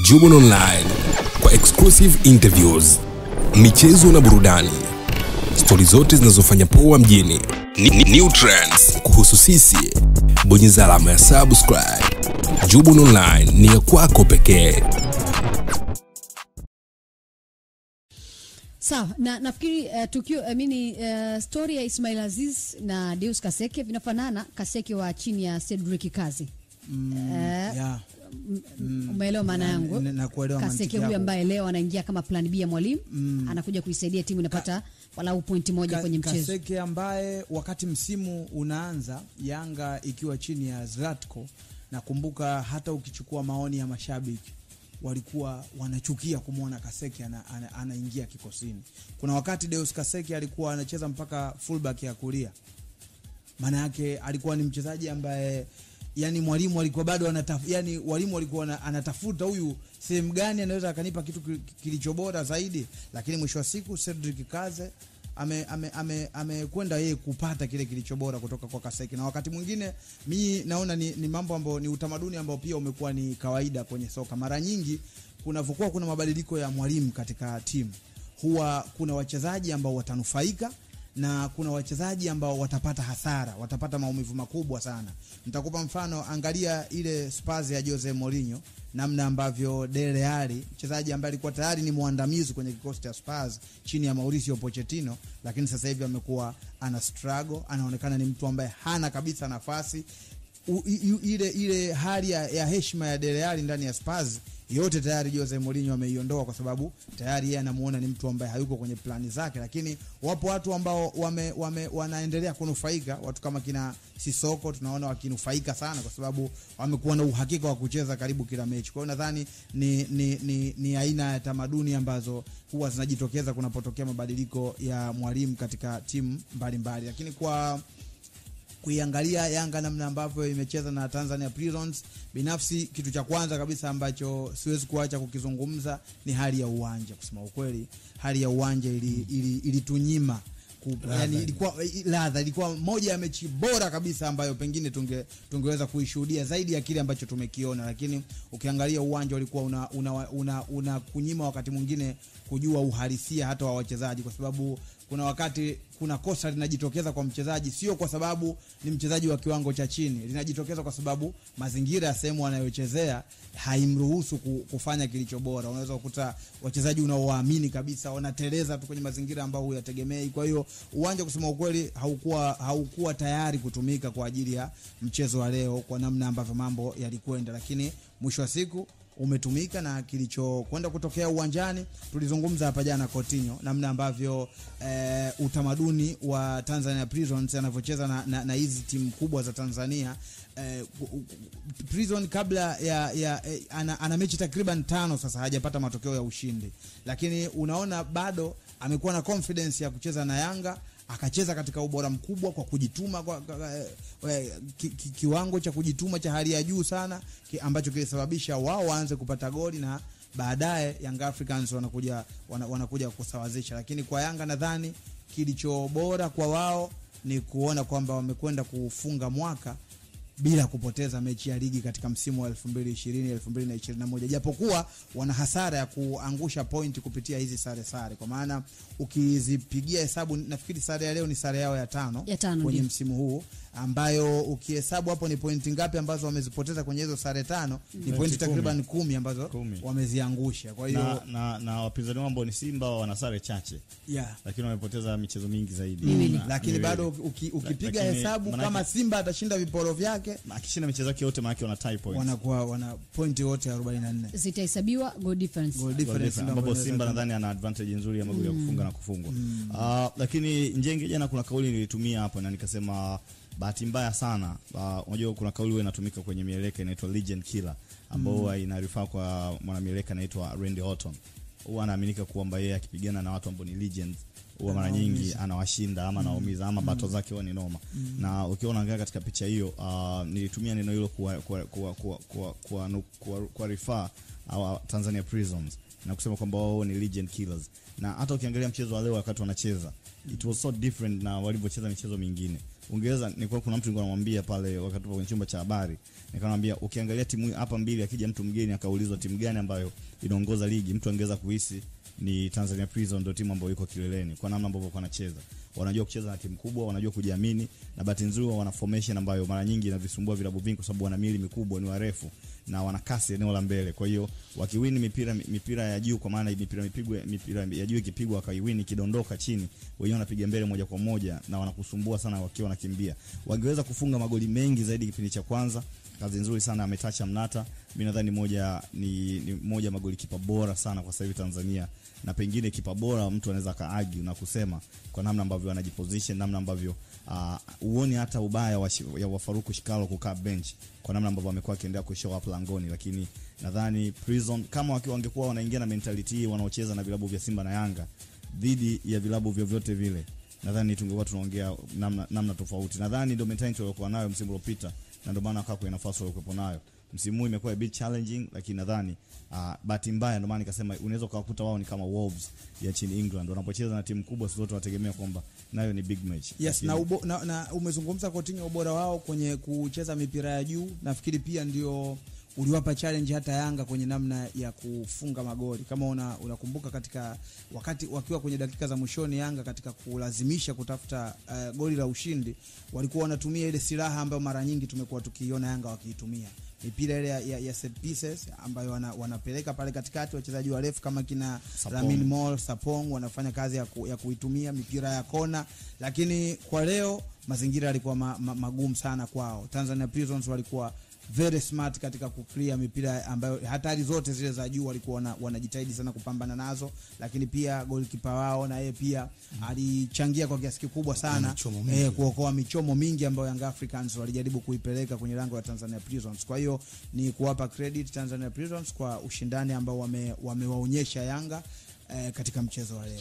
Jubon Online kwa exclusive interviews, michezo na burudani, stori zote zinazofanya poa mjini, ni, ni, new trends kuhusu sisi. Bonyeza alama ya subscribe. Jubon Online ni ya kwako pekee. Sawa, na nafikiri uh, tukio I mean, uh, story ya Ismail Aziz na Deus Kaseke vinafanana. Kaseke wa chini ya Cedric Kazi. Mm, uh, yeah. Umeelewa maana yangu? Kaseke huyu ambaye leo anaingia kama plan B ya mwalimu mm, anakuja kuisaidia timu inapata walau pointi moja Ka- kwenye mchezo. Kaseke ambaye wakati msimu unaanza Yanga ikiwa chini ya Zlatko, nakumbuka hata ukichukua maoni ya mashabiki walikuwa wanachukia kumwona Kaseke ana, ana, anaingia kikosini. Kuna wakati Deus Kaseke alikuwa anacheza mpaka fullback ya kulia, maana yake alikuwa ni mchezaji ambaye yani mwalimu alikuwa bado anataf, yani walimu walikuwa anatafuta huyu sehemu gani anaweza akanipa kitu ki- kilicho bora zaidi, lakini mwisho wa siku Cedric Kaze amekwenda ame, ame, ame yeye kupata kile kilicho bora kutoka kwa Kaseki, na wakati mwingine mi naona ni, ni mambo ambayo ni utamaduni ambao pia umekuwa ni kawaida kwenye soka. Mara nyingi kunavyokuwa kuna mabadiliko ya mwalimu katika timu, huwa kuna wachezaji ambao watanufaika na kuna wachezaji ambao watapata hasara, watapata maumivu makubwa sana. Nitakupa mfano, angalia ile Spurs ya Jose Mourinho, namna ambavyo Dele Alli, mchezaji ambaye alikuwa tayari ni mwandamizi kwenye kikosi cha Spurs chini ya Mauricio Pochettino, lakini sasa hivi amekuwa ana struggle, anaonekana ni mtu ambaye hana kabisa nafasi. Ile ile hali ya, ya heshima ya Dele Alli ndani ya Spurs yote tayari Jose Mourinho ameiondoa kwa sababu tayari yeye anamuona ni mtu ambaye hayuko kwenye plani zake, lakini wapo watu ambao wame, wame, wanaendelea kunufaika. Watu kama kina Sisoko tunaona wakinufaika sana, kwa sababu wamekuwa na uhakika wa kucheza karibu kila mechi. Kwa hiyo nadhani ni, ni, ni, ni aina ya tamaduni ambazo huwa zinajitokeza kunapotokea mabadiliko ya mwalimu katika timu mbalimbali, lakini kwa kuiangalia Yanga namna ambavyo imecheza na Tanzania Prisons, binafsi kitu cha kwanza kabisa ambacho siwezi kuacha kukizungumza ni hali ya uwanja. Kusema ukweli, hali ya uwanja ili- ili- ilitunyima ili yani, ilikuwa ladha, ilikuwa moja ya mechi bora kabisa ambayo pengine tunge, tungeweza kuishuhudia zaidi ya kile ambacho tumekiona, lakini ukiangalia uwanja ulikuwa una, una, una, una kunyima wakati mwingine kujua uhalisia hata wa wachezaji, kwa sababu kuna wakati kuna kosa linajitokeza kwa mchezaji, sio kwa sababu ni mchezaji wa kiwango cha chini, linajitokeza kwa sababu mazingira ya sehemu anayochezea haimruhusu kufanya kilicho bora. Unaweza kukuta wachezaji unaowaamini kabisa wanateleza tu kwenye mazingira ambayo huyategemei. Kwa hiyo uwanja, kusema ukweli, haukuwa haukuwa tayari kutumika kwa ajili ya mchezo wa leo kwa namna ambavyo mambo yalikwenda, lakini mwisho wa siku umetumika na kilichokwenda kutokea uwanjani. Tulizungumza hapa jana Coutinho, namna ambavyo e, utamaduni wa Tanzania Prisons anavyocheza na, hizi timu kubwa za Tanzania eh, ku- Prison kabla ya, ya e, ana, ana mechi takriban tano sasa hajapata matokeo ya ushindi, lakini unaona bado amekuwa na confidence ya kucheza na Yanga akacheza katika ubora mkubwa kwa kujituma kwa, kwa, kwa, kwa, ki, ki, kiwango cha kujituma cha hali ya juu sana ki, ambacho kilisababisha wao waanze kupata goli na baadaye Young Africans wanakuja wana, wanakuja kusawazisha, lakini kwa Yanga nadhani kilicho bora kwa wao ni kuona kwamba wamekwenda kufunga mwaka bila kupoteza mechi ya ligi katika msimu wa 2020 2021, japokuwa wana hasara ya kuangusha point kupitia hizi sare sare, kwa maana ukizipigia hesabu, nafikiri sare ya leo ni sare yao ya tano, Ya tano, kwenye msimu huu, ambayo ukihesabu hapo ni pointi ngapi ambazo wamezipoteza kwenye hizo sare tano? Ni pointi kumi. takriban kumi ambazo Kumi. wameziangusha. Kwa hiyo na, na, na wapinzani wao ambao ni Simba wana sare chache yeah. lakini wamepoteza michezo mingi zaidi mm. Na- lakini miwili. bado uki, ukipiga Lakini hesabu manake- kama Simba atashinda viporo vyake Na akishinda michezo yake yote maana wana tie points wanakuwa wana pointi wote 44 Zitahesabiwa goal difference. goal difference ambapo Simba nadhani ana advantage nzuri ya magoli ya kufunga na kufungwa. Ah, lakini Njenge, jana kuna kauli nilitumia hapo na nikasema bahati mbaya sana. unajua, uh, kuna kauli huwa inatumika kwenye mieleka inaitwa legend killer ambao huwa inarifaa kwa mwanamieleka anaitwa Randy Orton. Huwa anaaminika kwamba yeye akipigana na watu ambao ni legends huwa mara nyingi anawashinda ama anaumiza ama bato zake huwa ni noma. mm. Na ukiwa unaangalia katika picha hiyo, uh, nilitumia neno hilo kwa kwa kwa kwa kwa, kwa, kwa, kwa rifaa au Tanzania Prisons na kusema kwamba wao ni legend killers, na hata ukiangalia mchezo wa leo wakati wanacheza it was so different na walivyocheza michezo mingine. Ungeweza nilikuwa kuna mtu nilikuwa namwambia pale wakati kwenye chumba cha habari. Nikamwambia ukiangalia timu hapa mbili akija mtu mgeni akaulizwa timu gani ambayo inaongoza ligi mtu angeweza kuhisi ni Tanzania Prison ndio timu ambayo iko kileleni kwa namna ambavyo wanacheza wanajua kucheza na timu kubwa wanajua kujiamini na bahati nzuri wana formation ambayo mara nyingi inavisumbua vilabu vingi kwa sababu wana mili mikubwa ni warefu na wana kasi eneo la mbele kwa hiyo wakiwini mipira mipira ya juu kwa maana mipira mipigwe mipira ya juu ikipigwa wakaiwini kidondoka chini wenyewe wanapiga mbele moja kwa moja na wanakusumbua sana wakiwa wanakimbia wangeweza kufunga magoli mengi zaidi kipindi cha kwanza kazi nzuri sana ametacha Mnata. Mimi nadhani moja ni, ni moja magoli kipa bora sana kwa sasa hivi Tanzania, na pengine kipa bora mtu anaweza kaagi na kusema kwa namna ambavyo anajiposition, namna ambavyo uh, uone hata ubaya wa, ya wa Faruku Shikalo kukaa bench kwa namna ambavyo amekuwa akiendelea kushow up langoni, lakini nadhani Prison kama wakiwa wangekuwa wanaingia na mentality hii wanaocheza na vilabu vya Simba na Yanga dhidi ya vilabu vyovyote vile nadhani tungekuwa tunaongea namna, namna tofauti. Nadhani ndio mentality waliokuwa nayo msimu uliopita na ndio maana kwenye nafasi waliokuwepo nayo. Msimu huu imekuwa a bit challenging, lakini nadhani uh, bahati mbaya ndio maana nikasema unaweza ukawakuta wao ni kama Wolves ya chini England wanapocheza na timu kubwa, sisi wote wanategemea kwamba nayo ni big match. Yes, na, ubo, na, na umezungumza Coutinho ubora wao kwenye kucheza mipira ya juu, nafikiri pia ndio uliwapa challenge hata Yanga kwenye namna ya kufunga magoli. Kama una, unakumbuka katika wakati wakiwa kwenye dakika za mwishoni, Yanga katika kulazimisha kutafuta uh, goli la ushindi, walikuwa wanatumia ile silaha ambayo mara nyingi tumekuwa tukiiona Yanga wakiitumia mipira ile ya, ya, ya set pieces ambayo wana, wanapeleka pale katikati wachezaji warefu kama kina ramin Mall, Sapong wanafanya kazi ya, ku, ya kuitumia mipira ya kona, lakini kwa leo mazingira yalikuwa ma, ma, magumu sana kwao. Tanzania Prisons walikuwa very smart katika kuclear mipira ambayo hatari zote zile za juu walikuwa wanajitahidi sana kupambana nazo, lakini pia goalkeeper wao na yeye pia mm. alichangia kwa kiasi kikubwa sana eh, kuokoa michomo mingi ambayo Young Africans walijaribu kuipeleka kwenye lango la Tanzania Prisons. Kwa hiyo ni kuwapa credit Tanzania Prisons kwa ushindani ambao wamewaonyesha wame- Yanga eh, katika mchezo wa leo.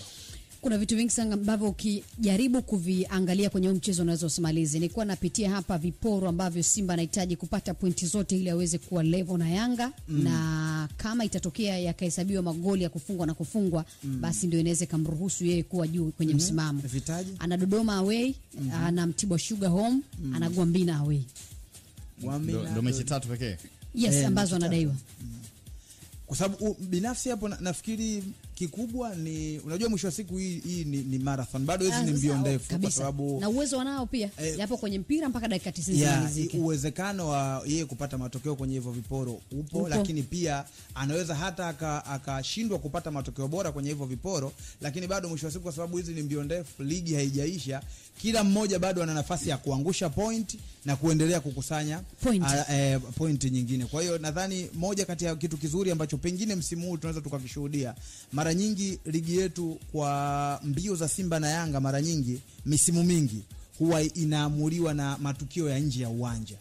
Kuna vitu vingi sana ambavyo ukijaribu kuviangalia kwenye huu mchezo unaweza usimalize. Nilikuwa napitia hapa viporo ambavyo Simba anahitaji kupata pointi zote ili aweze kuwa level na Yanga mm. na kama itatokea yakahesabiwa magoli ya kufungwa na kufungwa mm. basi ndio inaweza ikamruhusu yeye kuwa juu kwenye msimamo. Vitaji Ana Dodoma away mm-hmm. ana Mtibwa Sugar home mm. ana Gwambina away Ndio- mechi tatu pekee. yes hey, ambazo anadaiwa anadaiwa kwa sababu binafsi hapo na, nafikiri kikubwa ni unajua, mwisho wa siku hii, hii ni, ni marathon bado hizi Ah, ni mbio ndefu, kwa sababu na uwezo wanao pia Eh, yapo kwenye mpira mpaka dakika 90 ya zimalizike. uwezekano wa yeye kupata matokeo kwenye hivyo viporo upo, Upo. lakini pia anaweza hata akashindwa aka- kupata matokeo bora kwenye hivyo viporo, lakini bado mwisho wa siku, kwa sababu hizi ni mbio ndefu, ligi haijaisha, kila mmoja bado ana nafasi ya kuangusha point na kuendelea kukusanya Point. a- eh, point nyingine. Kwa hiyo nadhani moja kati ya kitu kizuri ambacho pengine msimu huu tunaweza tukakishuhudia, mara nyingi ligi yetu kwa mbio za Simba na Yanga, mara nyingi misimu mingi huwa inaamuliwa na matukio ya nje ya uwanja.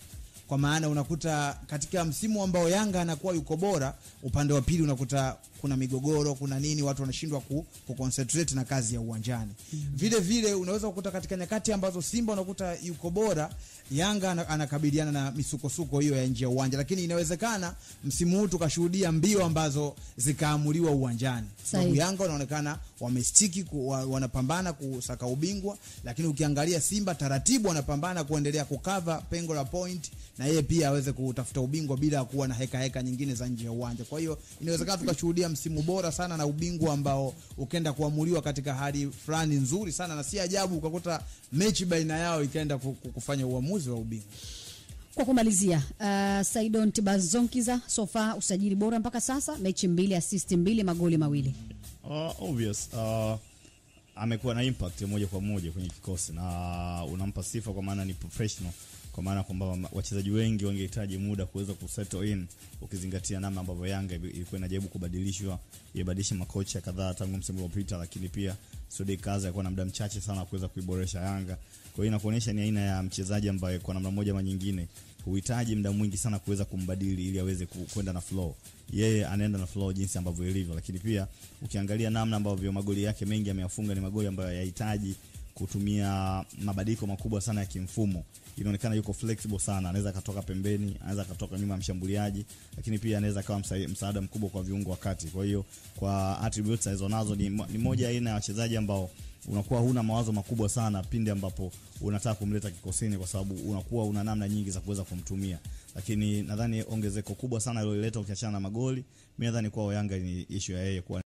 Kwa maana unakuta katika msimu ambao Yanga anakuwa yuko bora, upande wa pili unakuta kuna migogoro, kuna nini, watu wanashindwa ku, ku concentrate na kazi ya uwanjani. Mm -hmm. Vile vile unaweza kukuta katika nyakati ambazo Simba unakuta yuko bora, Yanga anakabiliana na misukosuko hiyo ya nje ya uwanja, lakini inawezekana msimu huu tukashuhudia mbio ambazo zikaamuliwa uwanjani, sababu Yanga wanaonekana wamestiki ku, wa, wanapambana kusaka ubingwa, lakini ukiangalia Simba taratibu wanapambana kuendelea kukava pengo la point na yeye pia aweze kutafuta ubingwa bila kuwa na heka heka nyingine za nje ya uwanja. Kwa hiyo inawezekana tukashuhudia msimu bora sana na ubingwa ambao ukenda kuamuliwa katika hali fulani nzuri sana, na si ajabu ukakuta mechi baina yao ikaenda ku- ku- kufanya uamuzi wa ubingwa. Kwa kumalizia, uh, Saidon Tibazonkiza sofa usajili bora mpaka sasa, mechi mbili, assist mbili, magoli mawili. Uh, obvious uh, amekuwa na impact ya moja kwa moja kwenye kikosi na unampa sifa kwa maana ni professional, kwa maana kwamba wachezaji wengi wangehitaji muda kuweza kusettle in, ukizingatia namna ambavyo Yanga ilikuwa inajaribu kubadilishwa, ibadilisha makocha kadhaa tangu msimu uliopita, lakini pia Sudi Kaza alikuwa na muda mchache sana kuweza kuiboresha Yanga. Kwa hiyo inakuonyesha ni aina ya mchezaji ambaye kwa namna moja ama nyingine huhitaji muda mwingi sana kuweza kumbadili ili aweze kwenda na flow. Yeye anaenda na flow jinsi ambavyo ilivyo, lakini pia ukiangalia namna ambavyo magoli yake mengi ameyafunga ni magoli ambayo hayahitaji kutumia mabadiliko makubwa sana ya kimfumo. Inaonekana yuko flexible sana, anaweza akatoka pembeni, anaweza akatoka nyuma ya mshambuliaji, lakini pia anaweza akawa msa, msaada mkubwa kwa viungo wakati. Kwa hiyo kwa attributes alizonazo ni, ni moja aina ya wachezaji ambao unakuwa huna mawazo makubwa sana pindi ambapo unataka kumleta kikosini, kwa sababu unakuwa una namna nyingi za kuweza kumtumia. Lakini nadhani ongezeko kubwa sana aliloleta ukiachana na magoli, mimi nadhani kwa Yanga ni issue ya yeye kuwa